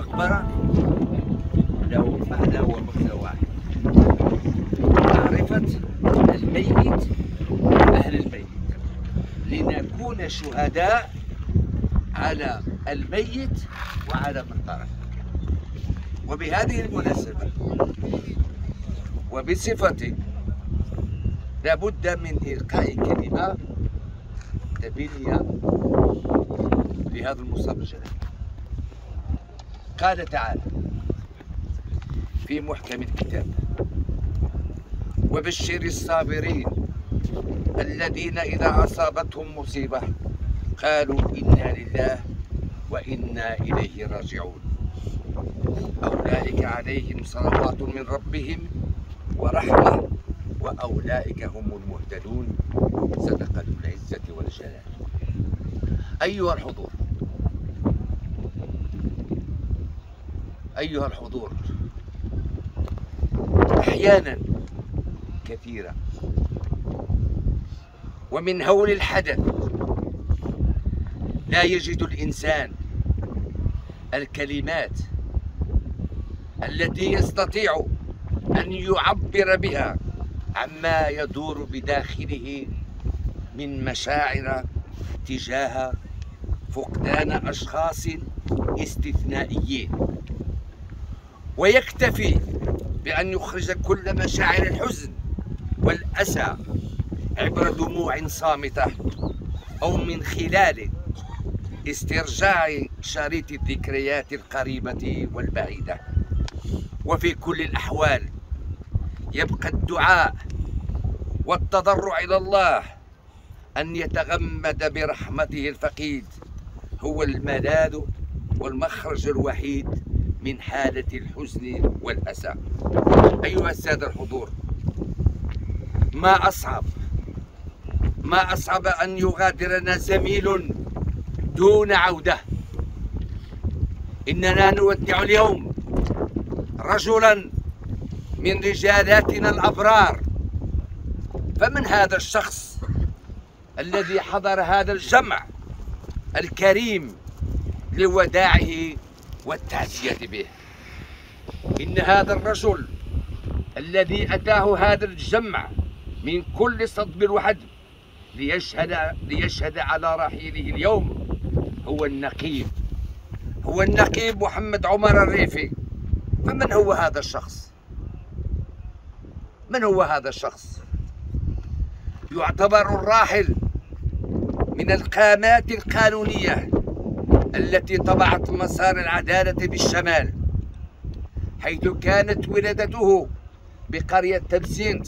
المقبرة. له معنى ومغزى واحد. معرفة الميت أهل الميت. لنكون شهداء على الميت وعلى من ترك وبهذه المناسبة وبصفتي لابد من إلقاء كلمة تبنية لهذا المصاب الجلال قال تعالى في محكم الكتاب وبشر الصابرين الذين إذا أصابتهم مصيبة قالوا إنا لله وإنا إليه راجعون. أولئك عليهم صلوات من ربهم ورحمة وأولئك هم المهتدون. صدق ذو العزة والجلال. أيها الحضور أيها الحضور. أحيانا كثيرة. ومن هول الحدث لا يجد الإنسان الكلمات التي يستطيع أن يعبر بها عما يدور بداخله من مشاعر تجاه فقدان أشخاص استثنائيين. ويكتفي بأن يخرج كل مشاعر الحزن والأسى عبر دموع صامتة أو من خلال استرجاع شريط الذكريات القريبة والبعيدة. وفي كل الأحوال يبقى الدعاء والتضرع إلى الله أن يتغمد برحمته الفقيد هو الملاذ والمخرج الوحيد. من حالة الحزن والأسى. أيها السادة الحضور ما أصعب؟ ما أصعب أن يغادرنا زميل دون عودة؟ إننا نودع اليوم رجلا من رجالاتنا الأبرار. فمن هذا الشخص الذي حضر هذا الجمع الكريم لوداعه والتعزية به. إن هذا الرجل الذي أتاه هذا الجمع من كل صدب وحدب ليشهد ليشهد على رحيله اليوم هو النقيب. هو النقيب محمد عمر الريفي. فمن هو هذا الشخص؟ من هو هذا الشخص؟ يعتبر الراحل من القامات القانونية. التي طبعت مسار العدالة بالشمال حيث كانت ولادته بقرية تبسينت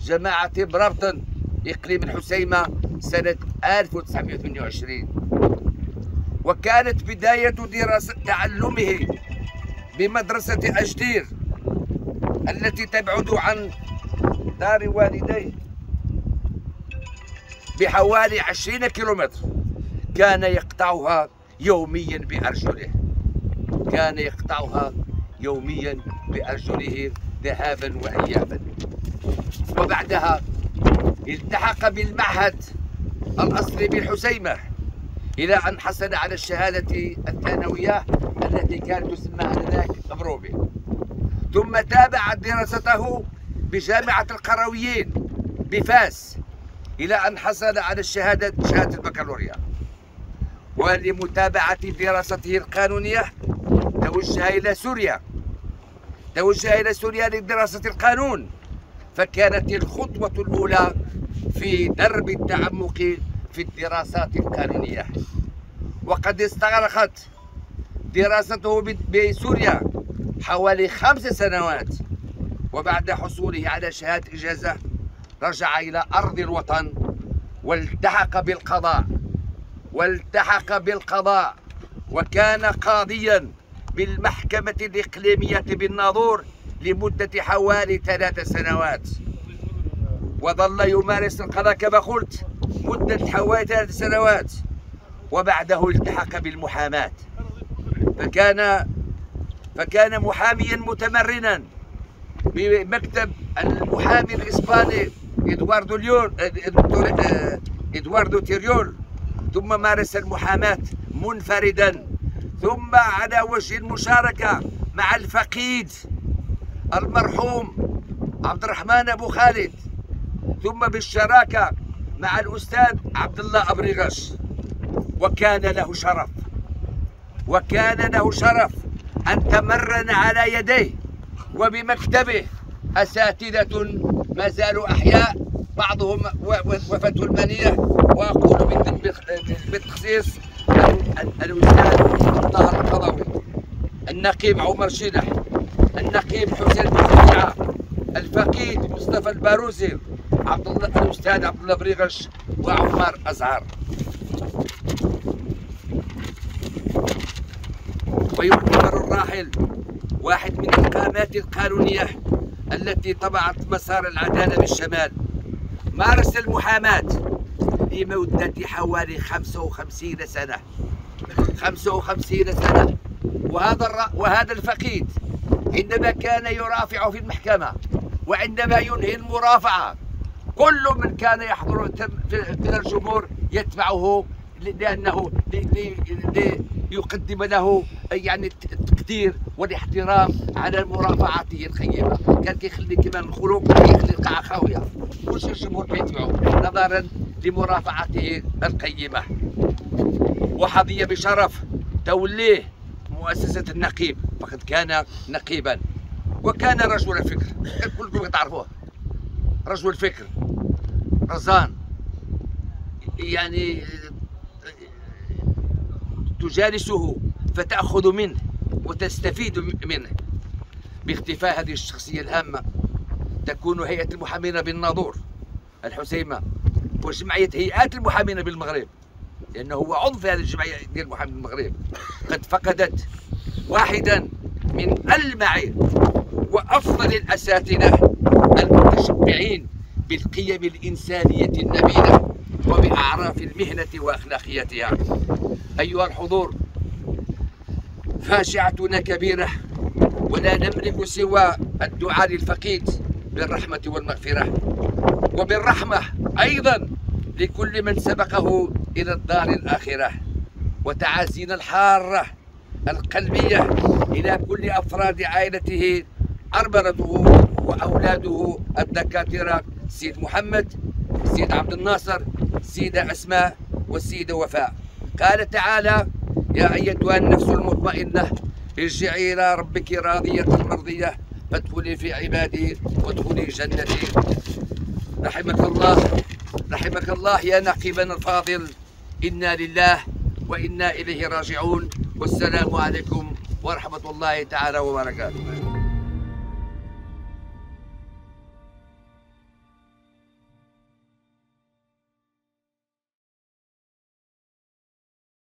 جماعة برابطن إقليم الحسيمة سنة 1928 وكانت بداية دراسة تعلمه بمدرسة أجدير التي تبعد عن دار والديه بحوالي 20 كيلومتر. كان يقطعها يوميا بأرجله. كان يقطعها يوميا بأرجله ذهابا وإيابا. وبعدها التحق بالمعهد الأصلي بالحسيمة إلى أن حصل على الشهادة الثانوية التي كانت تسمى آنذاك غبروبي ثم تابع دراسته بجامعة القرويين بفاس إلى أن حصل على الشهادة شهادة البكالوريا. ولمتابعة دراسته القانونية توجه إلى سوريا. توجه إلى سوريا لدراسة القانون. فكانت الخطوة الأولى في درب التعمق في الدراسات القانونية. وقد استغرقت دراسته بسوريا حوالي خمس سنوات. وبعد حصوله على شهادة إجازة رجع إلى أرض الوطن والتحق بالقضاء. والتحق بالقضاء وكان قاضيا بالمحكمة الإقليمية بالناظور لمدة حوالي ثلاث سنوات. وظل يمارس القضاء كما قلت مدة حوالي ثلاث سنوات. وبعده التحق بالمحاماة. فكان فكان محاميا متمرنا بمكتب المحامي الإسباني إدواردو ليون إدواردو تيريول. ثم مارس المحاماة منفردا ثم على وجه المشاركة مع الفقيد المرحوم عبد الرحمن أبو خالد ثم بالشراكة مع الأستاذ عبد الله أبريغش وكان له شرف وكان له شرف أن تمرن على يديه وبمكتبه أساتذة ما زالوا أحياء بعضهم وفتوا المنية وأقول بالتخصيص الأستاذ طاهر القضوي النقيب عمر شلح النقيب حسين بن الفقيد مصطفى الباروزي عبد الله الأستاذ عبد الله بريغش وعمر أزهر. ويعتبر الراحل واحد من القامات القانونية التي طبعت مسار العدالة بالشمال مارس المحاماة. لمدة حوالي 55 سنة. 55 سنة. وهذا. وهذا الفقيد عندما كان يرافع في المحكمة وعندما ينهي المرافعة كل من كان يحضر من الجمهور يتبعه لأنه ليقدم له يعني التقدير والاحترام على مرافعته الخيبة كان كيخلي كمان الخلوق كيخلي القاعة خاوية كل الجمهور كيتبعه نظرا لمرافعته القيمة. وحظي بشرف توليه مؤسسة النقيب. فقد كان نقيبا. وكان رجل الفكر. كلكم تعرفوه. رجل الفكر. رزان. يعني تجالسه فتأخذ منه وتستفيد منه. باختفاء هذه الشخصية الهامة تكون هيئة المحامين بالناظور. الحسيمة. وجمعية هيئات المحامين بالمغرب. لأنه هو عضو في هذه الجمعية ديال المحامين بالمغرب. قد فقدت واحدا من ألمع وأفضل الأساتذة المتشبعين بالقيم الإنسانية النبيلة وبأعراف المهنة وأخلاقياتها. أيها الحضور فاشعتنا كبيرة ولا نملك سوى الدعاء للفقيد بالرحمة والمغفرة. وبالرحمة أيضا لكل من سبقه إلى الدار الآخرة وتعازينا الحارة القلبية إلى كل أفراد عائلته أربرته وأولاده الدكاترة سيد محمد سيد عبد الناصر سيدة أسماء والسيدة وفاء. قال تعالى يا أيتها النفس المطمئنة ارجعي إلى ربك راضية مرضية فادخلي في عبادي وادخلي جنتي. رحمك الله. رحمك الله يا نقيبنا الفاضل. إنا لله وإنا إليه راجعون. والسلام عليكم ورحمة الله تعالى وبركاته.